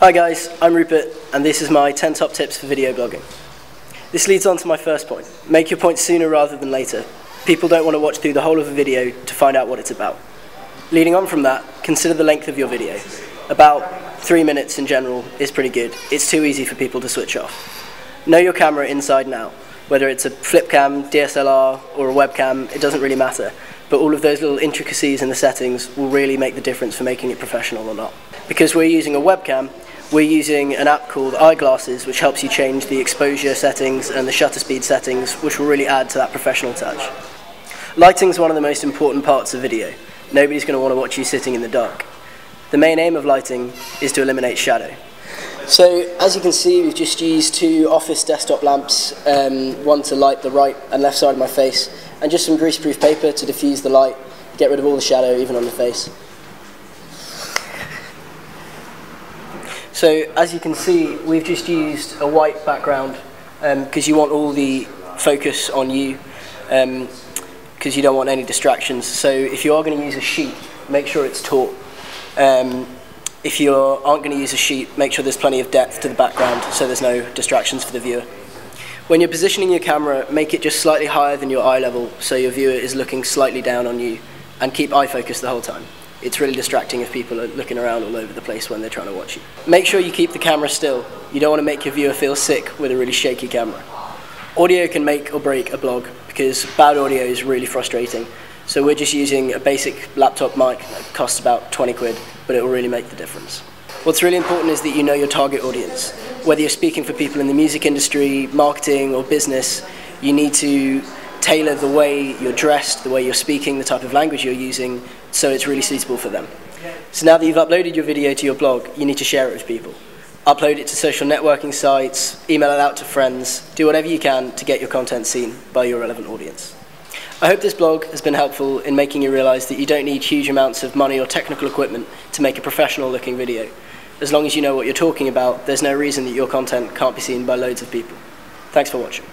Hi guys, I'm Rupert and this is my 10 top tips for video blogging. This leads on to my first point. Make your point sooner rather than later. People don't want to watch through the whole of a video to find out what it's about. Leading on from that, consider the length of your video. About three minutes in general is pretty good. It's too easy for people to switch off. Know your camera inside and out. Whether it's a flip cam, DSLR, or a webcam, it doesn't really matter. But all of those little intricacies in the settings will really make the difference for making it professional or not. Because we're using a webcam, we're using an app called iGlasses, which helps you change the exposure settings and the shutter speed settings, which will really add to that professional touch. Lighting is one of the most important parts of video. Nobody's going to want to watch you sitting in the dark. The main aim of lighting is to eliminate shadow. So as you can see, we've just used two office desktop lamps, um, one to light the right and left side of my face, and just some greaseproof paper to diffuse the light, get rid of all the shadow, even on the face. So as you can see, we've just used a white background because um, you want all the focus on you because um, you don't want any distractions. So if you are going to use a sheet, make sure it's taut. Um, if you aren't going to use a sheet, make sure there's plenty of depth to the background so there's no distractions for the viewer. When you're positioning your camera, make it just slightly higher than your eye level so your viewer is looking slightly down on you and keep eye focus the whole time. It's really distracting if people are looking around all over the place when they're trying to watch you. Make sure you keep the camera still. You don't want to make your viewer feel sick with a really shaky camera. Audio can make or break a blog because bad audio is really frustrating. So we're just using a basic laptop mic that costs about 20 quid, but it will really make the difference. What's really important is that you know your target audience. Whether you're speaking for people in the music industry, marketing, or business, you need to tailor the way you're dressed, the way you're speaking, the type of language you're using, so it's really suitable for them. So now that you've uploaded your video to your blog, you need to share it with people. Upload it to social networking sites, email it out to friends, do whatever you can to get your content seen by your relevant audience. I hope this blog has been helpful in making you realise that you don't need huge amounts of money or technical equipment to make a professional looking video. As long as you know what you're talking about, there's no reason that your content can't be seen by loads of people. Thanks for watching.